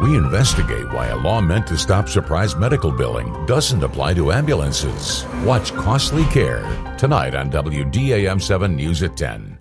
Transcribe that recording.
We investigate why a law meant to stop surprise medical billing doesn't apply to ambulances. Watch Costly Care tonight on WDAM 7 News at 10.